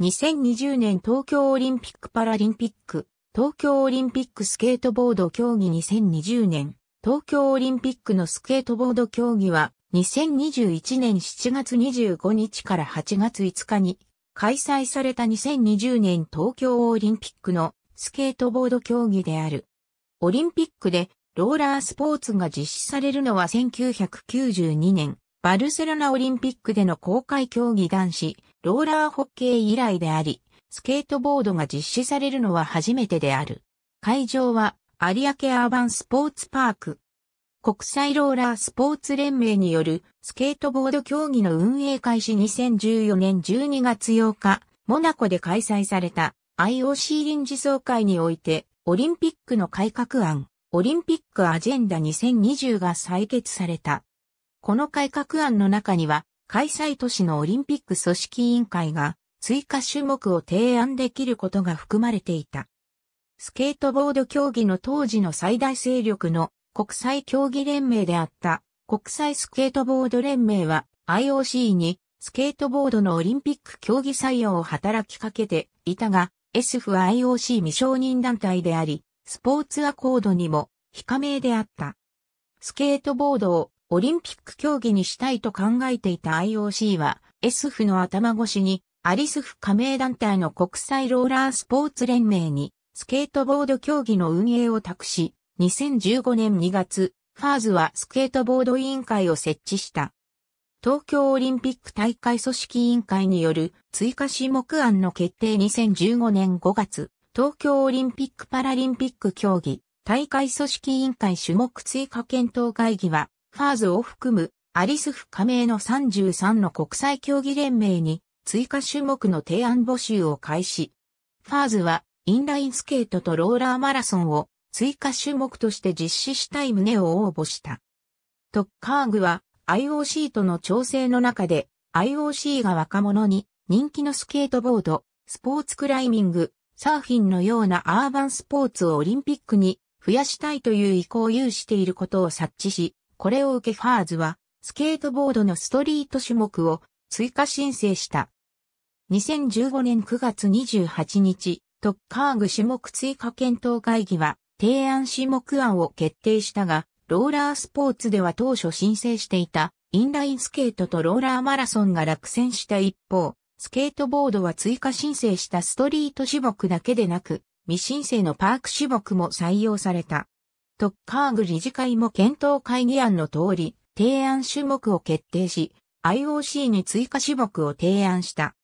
2020年東京オリンピック・パラリンピック、東京オリンピックスケートボード競技2020年、東京オリンピックのスケートボード競技は、2021年7月25日から8月5日に開催された2020年東京オリンピックのスケートボード競技である。オリンピックでローラースポーツが実施されるのは1992年、バルセロナオリンピックでの公開競技男子、ローラーホッケー以来であり、スケートボードが実施されるのは初めてである。会場は有明アーバンスポーツパーク。国際ローラースポーツ連盟によるスケートボード競技の運営開始2014年12月8日、モナコで開催された IOC 臨時総会において、オリンピックの改革案、オリンピックアジェンダ2020が採決された。この改革案の中には、開催都市のオリンピック組織委員会が追加種目を提案できることが含まれていた。スケートボード競技の当時の最大勢力の国際競技連盟であった国際スケートボード連盟は IOC にスケートボードのオリンピック競技採用を働きかけていたが SF は IOC 未承認団体でありスポーツアコードにも非加盟であった。スケートボードをオリンピック競技にしたいと考えていた IOC は SF の頭越しにアリスフ加盟団体の国際ローラースポーツ連盟にスケートボード競技の運営を託し、2015年2月、ファーズはスケートボード委員会を設置した。東京オリンピック大会組織委員会による追加種目案の決定2015年5月、東京オリンピック・パラリンピック競技、大会組織委員会種目追加検討会議は、ファーズを含むアリスフ加盟の33の国際競技連盟に追加種目の提案募集を開始。ファーズはインラインスケートとローラーマラソンを追加種目として実施したい旨を応募した。トッカーグは IOC との調整の中で IOC が若者に人気のスケートボード、スポーツクライミング、サーフィンのようなアーバンスポーツをオリンピックに増やしたいという意向を有していることを察知し、これを受けファーズは、スケートボードのストリート種目を追加申請した。2015年9月28日、トッカーグ種目追加検討会議は、提案種目案を決定したが、ローラースポーツでは当初申請していた、インラインスケートとローラーマラソンが落選した一方、スケートボードは追加申請したストリート種目だけでなく、未申請のパーク種目も採用された。トッカーグ理事会も検討会議案の通り、提案種目を決定し、IOC に追加種目を提案した。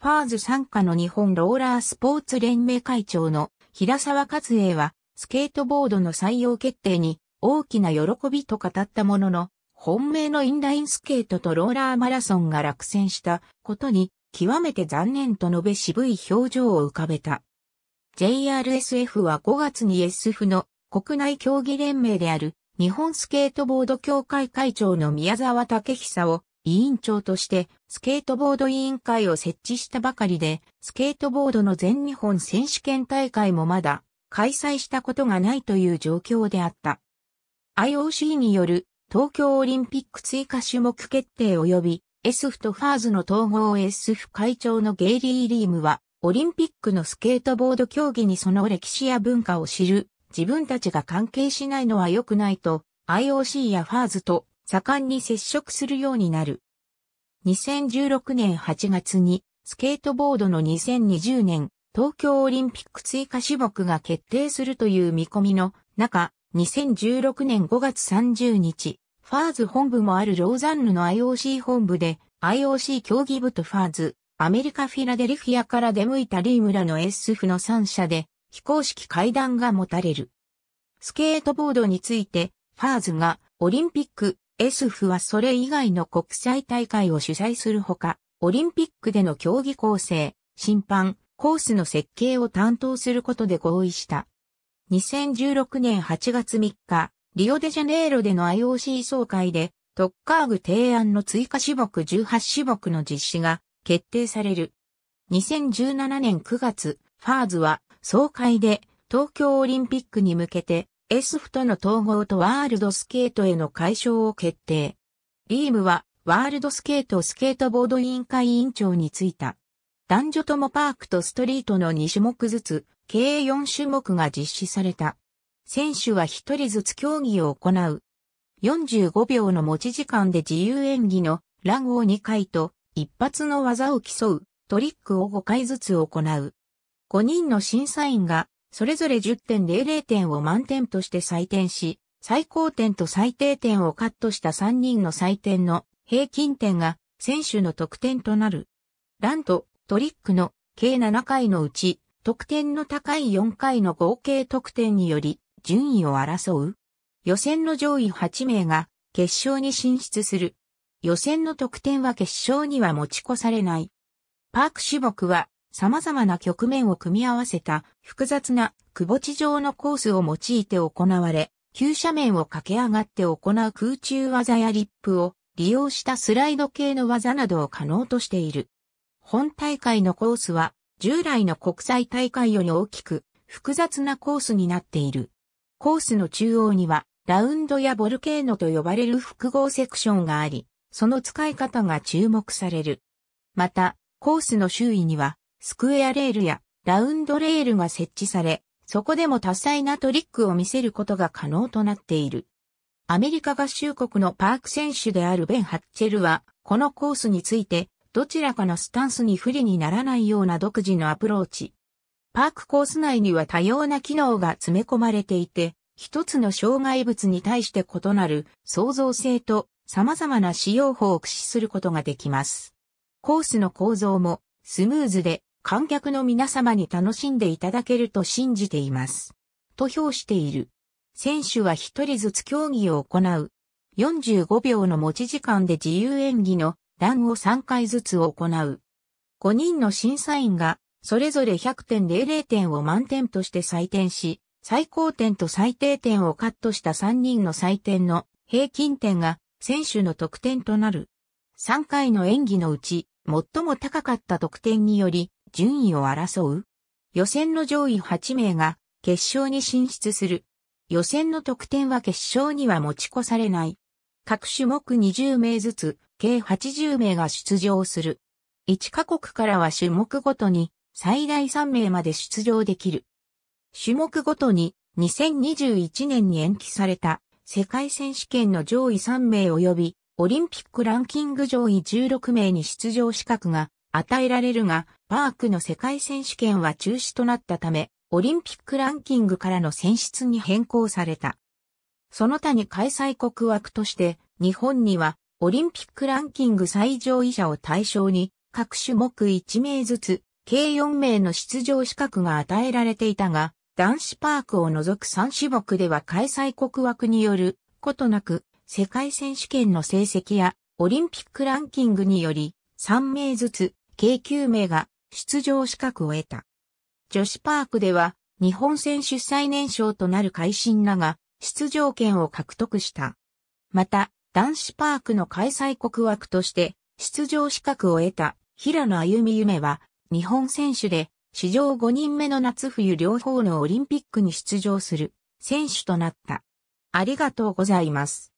ファーズ参加の日本ローラースポーツ連盟会長の平沢和栄は、スケートボードの採用決定に大きな喜びと語ったものの、本命のインラインスケートとローラーマラソンが落選したことに極めて残念と述べ渋い表情を浮かべた。JRSF は5月に SF の国内競技連盟である日本スケートボード協会会長の宮沢武久を委員長としてスケートボード委員会を設置したばかりで、スケートボードの全日本選手権大会もまだ開催したことがないという状況であった。IOC による東京オリンピック追加種目決定及び SF とファーズの統合 SF 会長のゲイリー・リームはオリンピックのスケートボード競技にその歴史や文化を知る、自分たちが関係しないのは良くないと、IOC やファーズと盛んに接触するようになる。2016年8月に、スケートボードの2020年、東京オリンピック追加種目が決定するという見込みの中、2016年5月30日、ファーズ本部もあるローザンヌの IOC 本部で、IOC 競技部とファーズ、アメリカフィラデルフィアから出向いたリームラの SF の3社で非公式会談が持たれる。スケートボードについて、ファーズがオリンピック、SF はそれ以外の国際大会を主催するほか、オリンピックでの競技構成、審判、コースの設計を担当することで合意した。2016年8月3日、リオデジャネイロでの IOC 総会で、トッカーグ提案の追加種目18種目の実施が決定される。2017年9月、ファーズは総会で東京オリンピックに向けて SF との統合とワールドスケートへの解消を決定。リームはワールドスケートスケートボード委員会委員長に就いた。男女ともパークとストリートの2種目ずつ、計4種目が実施された。選手は1人ずつ競技を行う。45秒の持ち時間で自由演技のランを2回と一発の技を競うトリックを5回ずつ行う。5人の審査員がそれぞれ10.00点を満点として採点し、最高点と最低点をカットした3人の採点の平均点が選手の得点となる。ランとトリックの計7回のうち、得点の高い4回の合計得点により順位を争う。予選の上位8名が決勝に進出する。予選の得点は決勝には持ち越されない。パーク種目は様々な局面を組み合わせた複雑なくぼ地上のコースを用いて行われ、急斜面を駆け上がって行う空中技やリップを利用したスライド系の技などを可能としている。本大会のコースは従来の国際大会より大きく複雑なコースになっている。コースの中央にはラウンドやボルケーノと呼ばれる複合セクションがあり、その使い方が注目される。また、コースの周囲には、スクエアレールやラウンドレールが設置され、そこでも多彩なトリックを見せることが可能となっている。アメリカ合衆国のパーク選手であるベン・ハッチェルは、このコースについて、どちらかのスタンスに不利にならないような独自のアプローチ。パークコース内には多様な機能が詰め込まれていて、一つの障害物に対して異なる創造性と様々な使用法を駆使することができます。コースの構造もスムーズで観客の皆様に楽しんでいただけると信じています。と評している。選手は一人ずつ競技を行う。45秒の持ち時間で自由演技のランを3回ずつ行う。5人の審査員がそれぞれ100点00点を満点として採点し、最高点と最低点をカットした3人の採点の平均点が選手の得点となる。3回の演技のうち、最も高かった得点により順位を争う。予選の上位8名が決勝に進出する。予選の得点は決勝には持ち越されない。各種目20名ずつ、計80名が出場する。1カ国からは種目ごとに最大3名まで出場できる。種目ごとに2021年に延期された世界選手権の上位3名及びオリンピックランキング上位16名に出場資格が与えられるが、パークの世界選手権は中止となったため、オリンピックランキングからの選出に変更された。その他に開催国枠として、日本にはオリンピックランキング最上位者を対象に各種目1名ずつ計4名の出場資格が与えられていたが、男子パークを除く3種目では開催国枠によることなく、世界選手権の成績やオリンピックランキングにより3名ずつ計9名が出場資格を得た。女子パークでは日本選手最年少となる会心らが出場権を獲得した。また、男子パークの開催国枠として出場資格を得た平野歩夢は日本選手で史上5人目の夏冬両方のオリンピックに出場する選手となった。ありがとうございます。